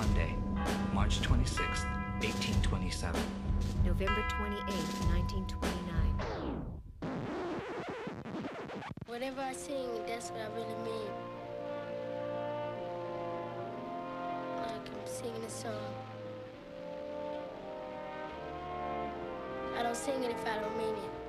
Monday, March 26, 1827. November 28, 1929. Whatever I sing, that's what I really mean. Like I'm singing a song. I don't sing it if I don't mean it.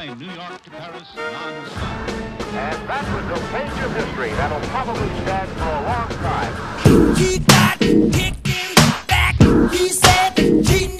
flying New York to Paris non-stop. And that was a page of history that'll probably stand for a long time. He got kicked in the back. He said he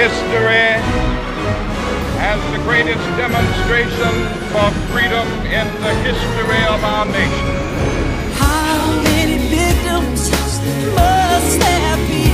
history as the greatest demonstration for freedom in the history of our nation. How many victims must there be?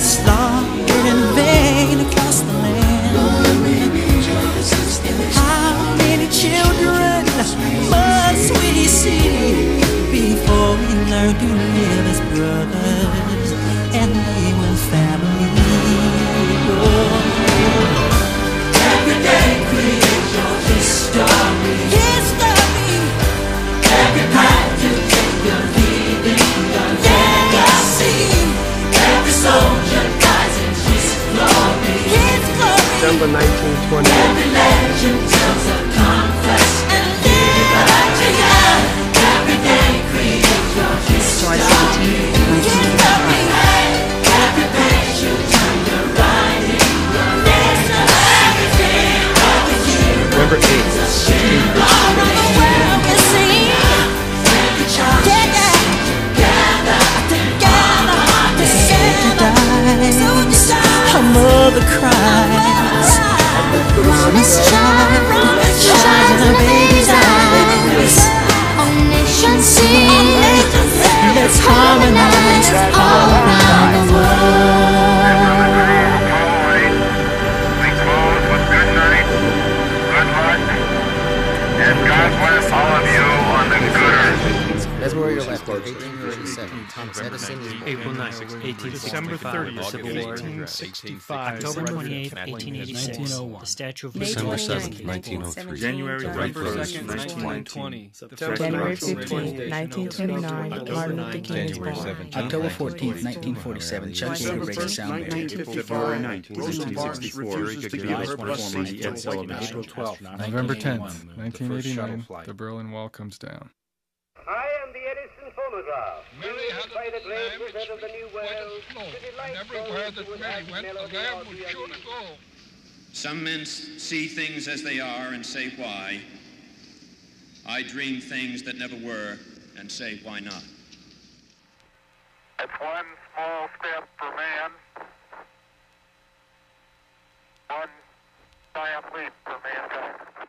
Slaughtered in vain across the land. How many children December 1928. December 30th, Civil War. 1865. October Surrender 28, of 1886. 1901. The Statue of May December 29, 7th, 1903. January November 21st, 1920. 1920. January 15, 1929, Martin Luther King is born. October 14th, 1947, Chuck Yeager breaks a sound barrier. February 19th, Rosa Parks 1964, refuses to give live her performance seat at to Sullivan. White April 12th, November 10th, 1989, 1989, the Berlin Wall comes down phonograph. Mary had by the grave of the New World, and everywhere that Mary went, the lamb would surely go. Some men see things as they are and say, why? I dream things that never were and say, why not? It's one small step for man, one giant leap for mankind.